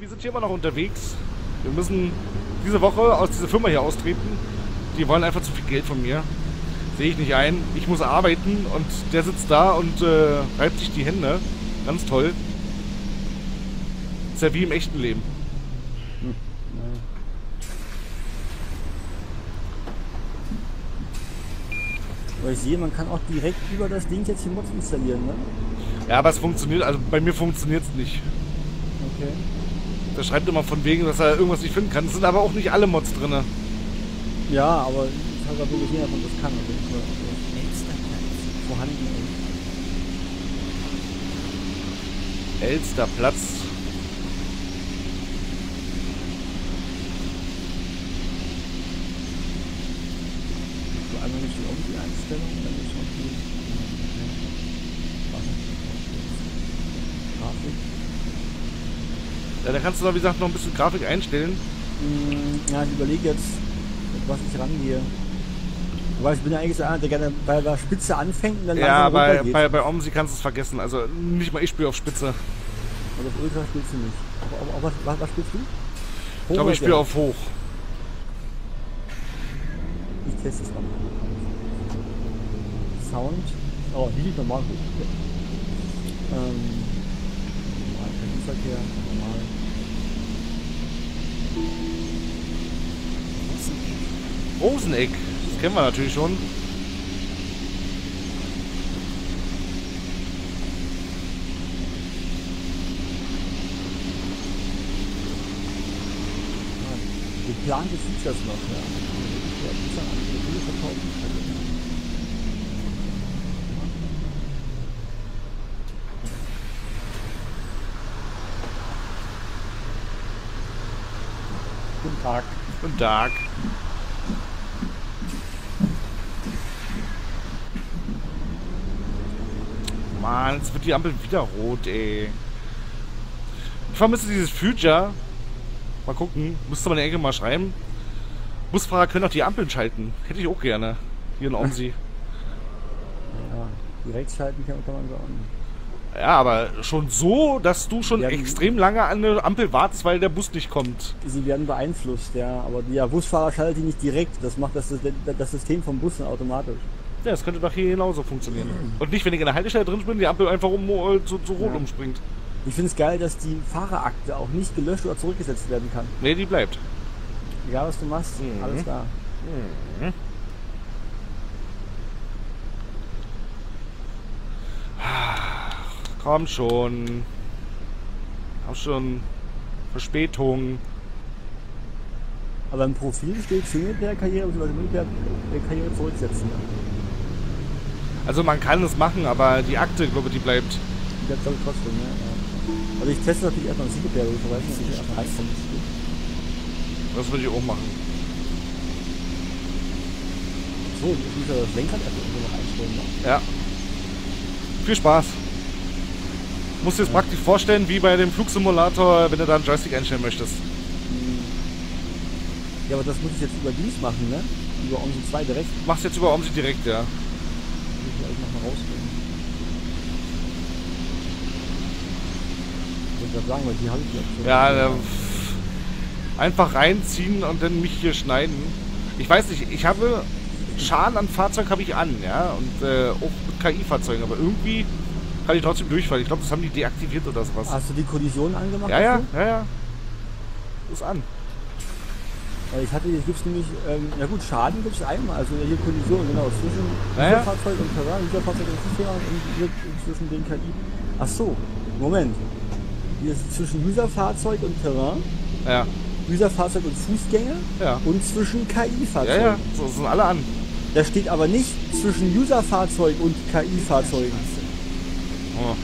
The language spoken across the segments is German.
wir sind hier immer noch unterwegs. Wir müssen diese Woche aus dieser Firma hier austreten. Die wollen einfach zu viel Geld von mir. Sehe ich nicht ein. Ich muss arbeiten und der sitzt da und äh, reibt sich die Hände. Ganz toll. Ist ja wie im echten Leben. Aber ich sehe, man kann auch direkt über das Ding jetzt die Mods installieren, ne? Ja, aber es funktioniert, also bei mir funktioniert es nicht. Okay. Der schreibt immer von wegen, dass er irgendwas nicht finden kann. Es sind aber auch nicht alle Mods drin. Ja, aber ich habe gerade gesehen, dass man das kann. Also ich war- vorhanden ist. Elsterplatz. So einmal nicht die Omni-Einstellung, dann ist noch die Ja, da kannst du noch, wie gesagt, noch ein bisschen Grafik einstellen. Hm, Ja, ich überlege jetzt, mit was ich rangehe. Aber ich bin ja eigentlich so einer, der gerne bei der Spitze anfängt und dann Ja, bei, runtergeht. bei, bei Omsi kannst du es vergessen. Also nicht mal ich spiele auf Spitze. Und auf Ultra spielst du nicht. Aber, aber, aber was, was, spielst du? Ich glaube, ich spiele auf Hoch. Ich teste es mal. Sound. Oh, die liegt normal gut. Ähm, normal, Verkehr, normal. Roseneck. Das kennen wir natürlich schon. Ja, geplante Features noch, ja. Ja, die Bilder verkaufen. Tag. Guten Tag. Mann, jetzt wird die Ampel wieder rot, ey. Ich vermisse dieses Future. Mal gucken. Müsste man in der Ecke mal schreiben. Busfahrer können auch die Ampeln schalten. Hätte ich auch gerne. Hier in Omsi. Ja, direkt schalten kann, kann man so auch nicht. Ja, aber schon so, dass du schon die- extrem lange an eine Ampel wartest, weil der Bus nicht kommt. Sie werden beeinflusst, ja. Aber der Busfahrer schaltet die nicht direkt. Das macht das, das System vom Bus dann automatisch. Ja, das könnte doch hier genauso funktionieren. Und nicht, wenn ich in der Haltestelle drin bin, die Ampel einfach um, äh, zu, zu rot Ja. umspringt. Ich finde es geil, dass die Fahrerakte auch nicht gelöscht oder zurückgesetzt werden kann. Nee, die bleibt. Egal was du machst, Mhm. alles da. Komm schon. Hab schon Verspätung. Aber im Profil steht Singleplayer-Karriere bzw. Multiplayer-Karriere zurücksetzen. Also man kann es machen, aber die Akte, glaube ich, die bleibt. Die bleibt glaube ich trotzdem, ja. ja. Also ich teste natürlich erstmal einen Singleplayer, dass ich erstmal reinkomme. Das würde ich auch machen. So, ich muss ja das Lenkrad erst irgendwo noch einstellen. Ne? Ja. Viel Spaß. Musst dir jetzt praktisch vorstellen, wie bei dem Flugsimulator, wenn du da einen Joystick einstellen möchtest. Ja, aber das muss ich jetzt über dies machen, ne? Über Omsi 2 direkt. Machst jetzt über Omsi direkt, ja. Ich gleich nochmal rausgehen. Ich wollte gerade sagen, weil die habe ich jetzt. Ja, äh, einfach reinziehen und dann mich hier schneiden. Ich weiß nicht, ich habe Schaden an Fahrzeug habe ich an, ja, und äh, auch mit KI-Fahrzeugen, aber irgendwie kann ich trotzdem durchfallen. Ich glaube, das haben die deaktiviert oder sowas. Hast du die Kollision angemacht? Ja, ja, ja, ja. Ist an. Ich hatte, hier gibt es nämlich, ähm, ja gut, Schaden gibt es einmal, also hier Kollision, genau, zwischen Ja, ja. Fahrzeug und Terrain, Fahrzeug und Fußgänger und hier zwischen den KI. Ach so, Moment. Hier ist zwischen User-Fahrzeug und Terrain, Ja, User-Fahrzeug und Fußgänger ja. und zwischen Ja, KI-Fahrzeugen. ja, so sind alle an. Da steht aber nicht zwischen User-Fahrzeug und KI-Fahrzeugen. Oh.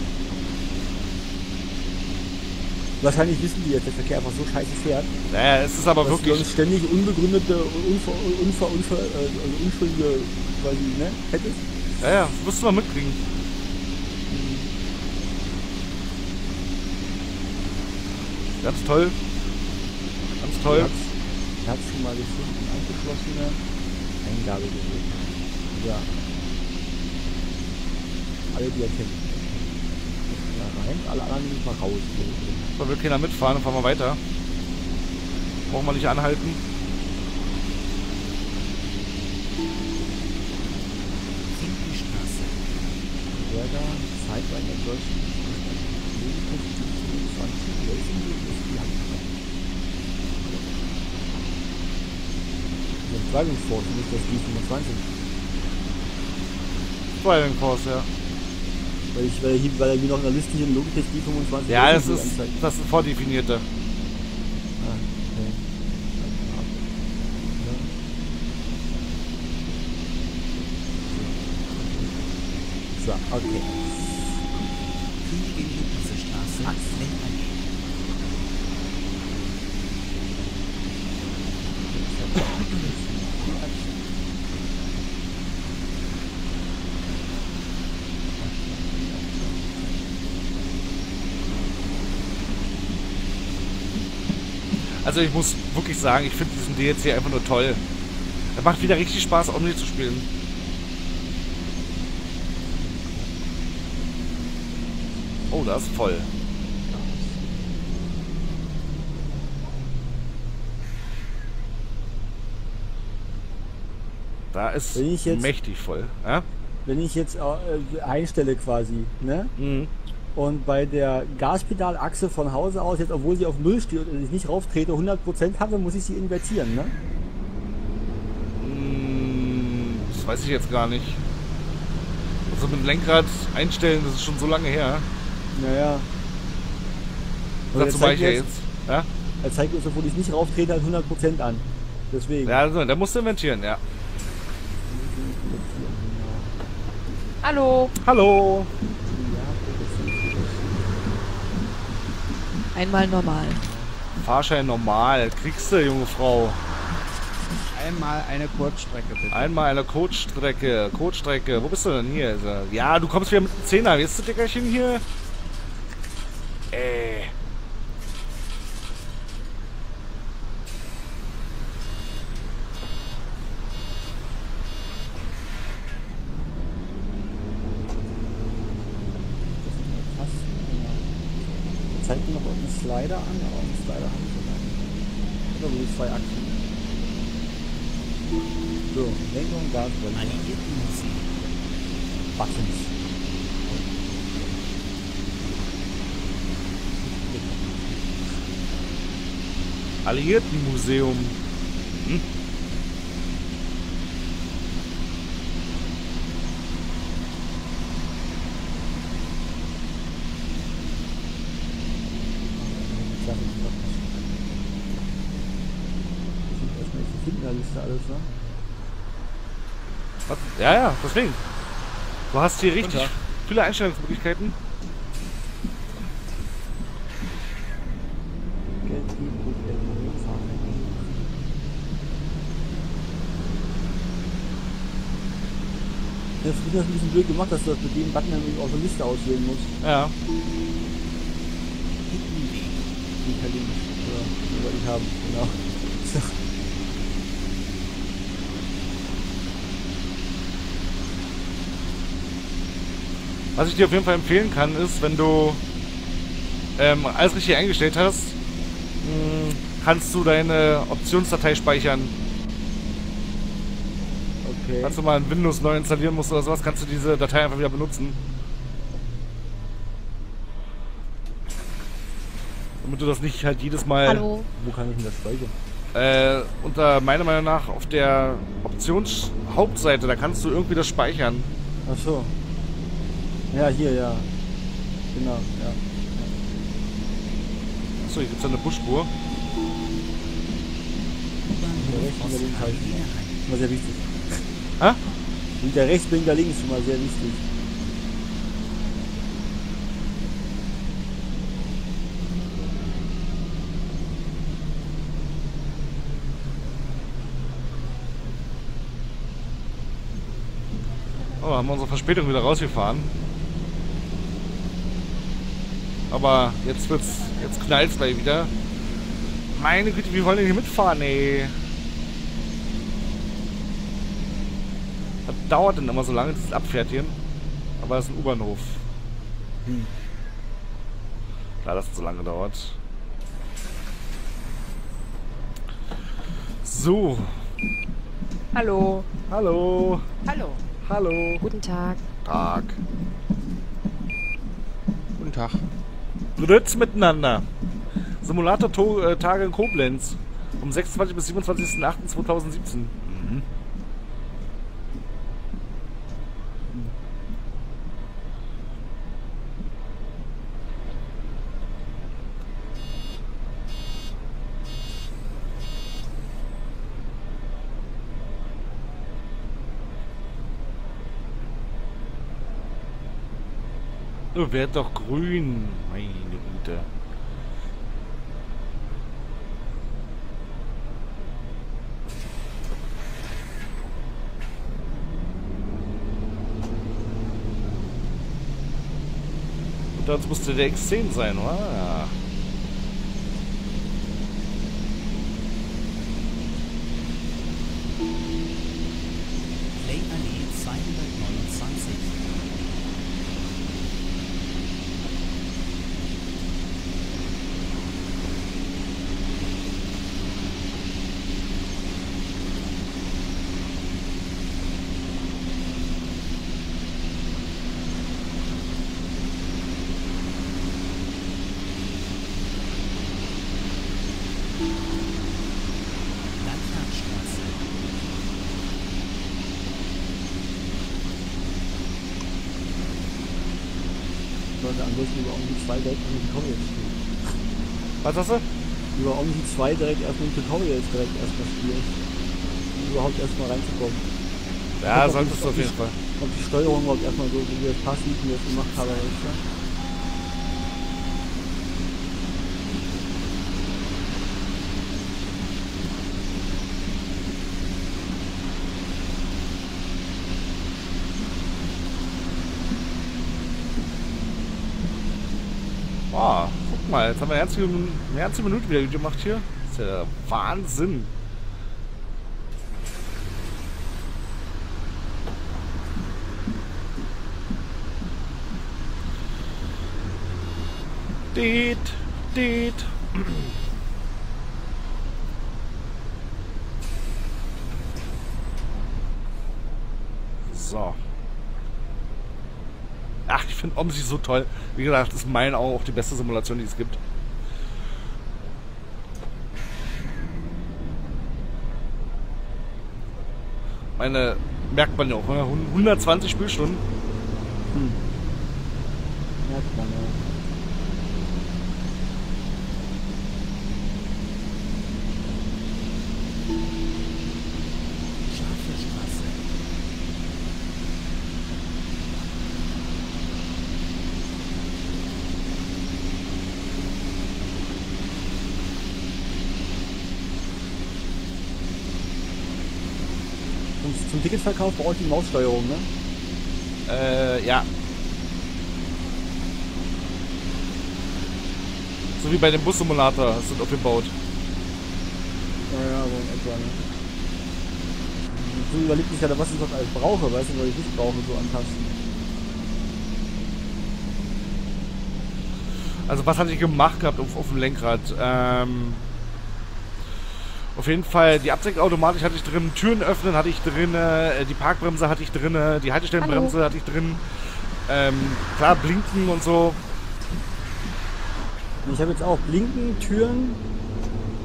Wahrscheinlich wissen die jetzt, dass der Verkehr einfach so scheiße fährt, Naja, es ist aber wirklich. sonst ständig unbegründete, unver, unver, unver, äh, also unschuldige, quasi, ne, hättest. Ja, ja, das musst du mal mitkriegen. Ganz toll. Ganz toll. Ich habe schon mal gefunden, angeschlossene Eingabegerät. Ja. Alle, die erkennen. Ja. rein, alle anderen nehme ich mal raus. So, will keiner mitfahren, dann fahren wir weiter. Brauchen wir nicht anhalten. Finkenstraße. Der da zeitweise in Deutschland 25 Racing ist die Hand. Der Driving Force, nicht das G25. Driving Force, ja. Weil, ich, weil, er hier, weil er mir noch in der Liste hier ein Logitech G25 Ja, das ist, anzeigt. das ist vordefinierte. Ah, okay. So, okay. Königin Straße. Weltallee. Also ich muss wirklich sagen, ich finde diesen DLC einfach nur toll. Er macht wieder richtig Spaß, Omni zu spielen. Oh, das ist voll. Da ist mächtig voll. Ja? Wenn ich jetzt äh, einstelle quasi, ne? Mhm. Und bei der Gaspedalachse von Hause aus, jetzt obwohl sie auf Null steht und ich nicht rauftrete, 100% habe, muss ich sie invertieren, ne? Mm, Das weiß ich jetzt gar nicht. Also mit dem Lenkrad einstellen, das ist schon so lange her. Naja. Aber Dazu er war zeigt ich ja jetzt-. Ja, Er zeigt uns, obwohl ich nicht rauftrete, halt 100% an. Deswegen. ja also, der musste inventieren, ja. Hallo. Hallo. Einmal normal. Fahrschein normal. Kriegst du, junge Frau. Einmal eine Kurzstrecke bitte. Einmal eine Coachstrecke. Coachstrecke. Wo bist du denn hier? Ist er- Ja, du kommst wieder mit dem Zehner. Wie ist das Dickerchen hier? Äh. Er zeigt mir noch einen Slider an, aber einen Slider haben wir gar nicht. Oder wo die zwei Achsen. So, Lenkung, Gas, Bremse. Alliiertenmuseum. Buttons. Alliiertenmuseum. Hm? Sachen, die noch nicht. Das sind erstmal nicht zu Liste alles, ne? Was? Ja, ja, deswegen. Du hast hier richtig Tag. viele Einstellungsmöglichkeiten. Das ist ein bisschen blöd gemacht, dass du das mit dem Button dann aus der Liste auswählen musst. Ja. Die nicht. Oder die wollte ich haben, genau. Was ich dir auf jeden Fall empfehlen kann, ist, wenn du ähm, alles richtig eingestellt hast, mh, kannst du deine Optionsdatei speichern. Okay. Falls du mal ein Windows neu installieren musst oder sowas, kannst du diese Datei einfach wieder benutzen. Damit du das nicht halt jedes Mal Hallo. Wo kann ich denn das speichern? äh, unter meiner Meinung nach auf der Optionshauptseite, da kannst du irgendwie das speichern. Ach so. Ja, hier, ja. Genau, ja. Achso, hier gibt es eine Busspur. Der rechts der links halt. Schon mal sehr wichtig. Hä? Und der rechts blinkt der links schon mal sehr wichtig. Oh, haben wir unsere Verspätung wieder rausgefahren. Aber jetzt wird's, jetzt knallt's gleich wieder. Meine Güte, wie wollen denn hier mitfahren, ey? Das dauert denn immer so lange, dieses Abfertigen. Aber das ist ein U-Bahnhof. Hm. Da das so lange dauert. So. Hallo. Hallo. Hallo. Hallo. Guten Tag. Tag. Guten Tag. Grüß miteinander. Simulator-Tage in Koblenz. Vom 26. bis 27.08.2017. Oh, werd doch grün. Meine Güte. Und das musste der X10 sein, oder? Sollte ansonsten über Omni 2 direkt an den Tutorials spielen. Was hast du? Über Omni 2 direkt erstmal den Tutorials direkt erstmal spielen. Um überhaupt erstmal reinzukommen. Ja, solltest du auf jeden Fall. Ob die Steuerung überhaupt erstmal so, wie das passiv, wie das gemacht habe, ist. Ja? Oh, guck mal, jetzt haben wir eine ganze, eine ganze Minute wieder gemacht hier. Das ist ja Wahnsinn. Dit, dit. So. Ach, ich finde OMSI so toll. Wie gesagt, das ist in meinen Augen auch die beste Simulation, die es gibt. Meine, merkt man ja auch, ne? 120 Spielstunden. Merkt man, ja. Scharfe Straße. Und zum Ticketverkauf brauche ich die Maussteuerung, ne? Äh, ja. So wie bei dem Bus-Simulator sind aufgebaut. Ja, ja, so in etwa, ne? So überlegt sich gerade, was ich noch alles brauche, weißt du, was ich nicht brauche, so anpassen. Also was hatte ich gemacht gehabt auf, auf dem Lenkrad? Ähm, auf jeden Fall die Absenkautomatik hatte ich drin, Türen öffnen hatte ich drin, äh, die Parkbremse hatte ich drin, die Haltestellenbremse hatte ich drin. Ähm, klar, blinken und so. Ich habe jetzt auch Blinken, Türen,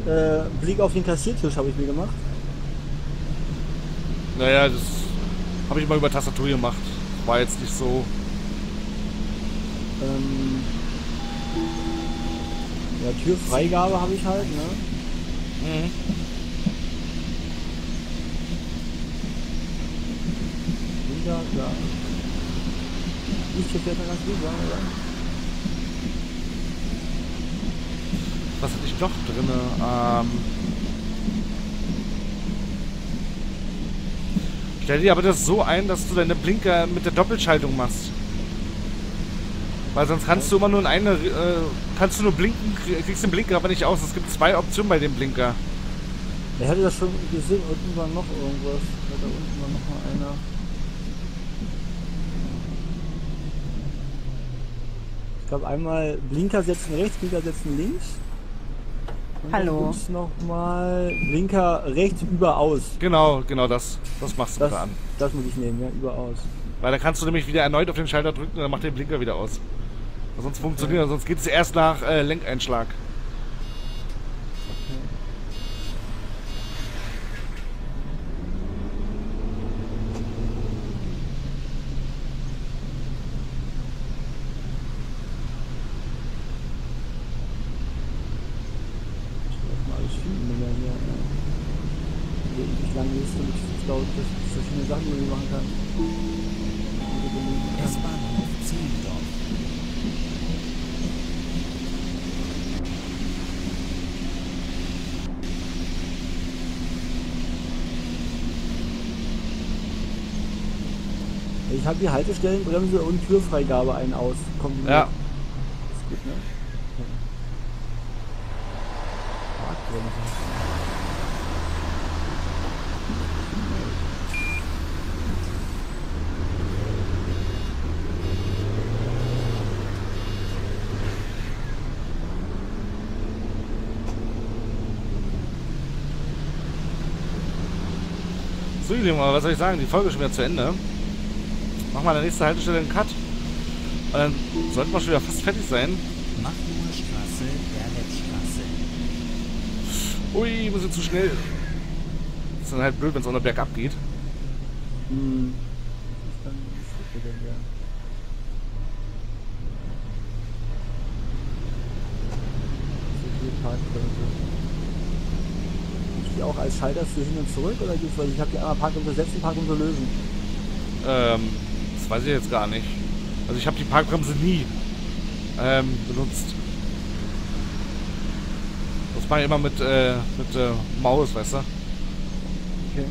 äh, Blick auf den Kassiertisch habe ich mir gemacht. Naja, das habe ich mal über Tastatur gemacht. War jetzt nicht so. Ähm, ja, Türfreigabe habe ich halt, ne? Mhm. Klar. Licht hier fährt man ganz gut, sagen Was hatte ich noch drin? Ähm, stell dir aber das so ein, dass du deine Blinker mit der Doppelschaltung machst. Weil sonst kannst du immer nur in eine, äh, kannst du nur blinken, krie- kriegst den Blinker aber nicht aus. Es gibt zwei Optionen bei dem Blinker. Er hatte das schon gesehen, unten war noch irgendwas. Ja, Da unten war noch mal einer. glaube einmal Blinker setzen rechts, Blinker setzen links. Hallo. Noch mal Blinker rechts überaus. Genau, genau das. Das machst du Das, bitte an. das muss ich nehmen, ja, überaus. Weil da kannst du nämlich wieder erneut auf den Schalter drücken und dann macht der Blinker wieder aus. Sonst funktioniert, sonst geht es erst nach äh, Lenkeinschlag. Ich mal alles finden, wenn wir hier äh, hier ewig lange Liste mit glaube ich, verschiedene Sachen, die man machen kann. Die man belegen kann. S-Bahnhof Zehlendorf. Ich habe die Haltestellenbremse und Türfreigabe ein aus kombiniert. Ja. Das geht, ne? Lieben, aber was soll ich sagen? Die Folge ist schon wieder zu Ende. Machen wir an der nächsten Haltestelle einen Cut. Und dann sollten wir schon wieder fast fertig sein. Magdeburger Straße, Berlettstraße. Ui, wir sind zu schnell. Das ist dann halt blöd, wenn es auch noch bergab geht. Hm. Das ist dann ja. Parkbremse. Ist die auch als Schalter für hin und zurück oder gibt's, weil ich habe die einmal Parkbremse setzen, Parkbremse lösen. Ähm, weiß ich jetzt gar nicht. Also ich habe die Parkbremse nie ähm, benutzt. Das mache ich immer mit, äh, mit äh, Maus, weißt du? Okay.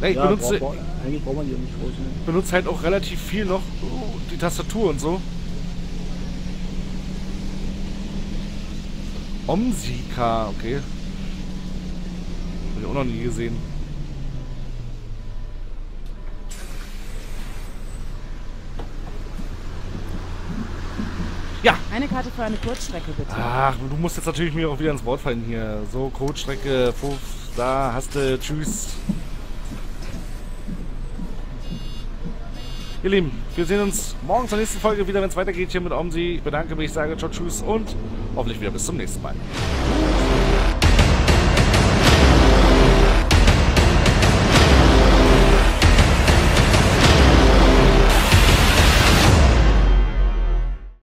Ja, ich ja, benutze, brauch- eigentlich braucht man die auch nicht groß. Ne? benutze halt auch relativ viel noch oh, die Tastatur und so. Omsika, okay. Hab ich auch noch nie gesehen. Ja, Eine Karte für eine Kurzstrecke, bitte. Ach, du musst jetzt natürlich mir auch wieder ins Wort fallen hier. So, Codestrecke, Puff, da hast du, tschüss. Ihr Lieben, wir sehen uns morgen zur nächsten Folge wieder, wenn es weitergeht hier mit Omsi. Ich bedanke mich, sage ciao, tschüss und hoffentlich wieder bis zum nächsten Mal.